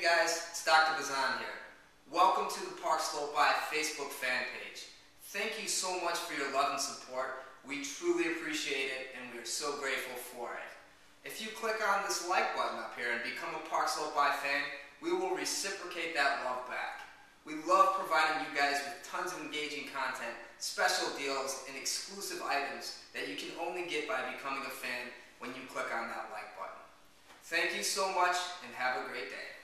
Hey guys, it's Dr. Bazan here. Welcome to the Park Slope Eye Facebook fan page. Thank you so much for your love and support. We truly appreciate it and we are so grateful for it. If you click on this like button up here and become a Park Slope Eye fan, we will reciprocate that love back. We love providing you guys with tons of engaging content, special deals, and exclusive items that you can only get by becoming a fan when you click on that like button. Thank you so much and have a great day.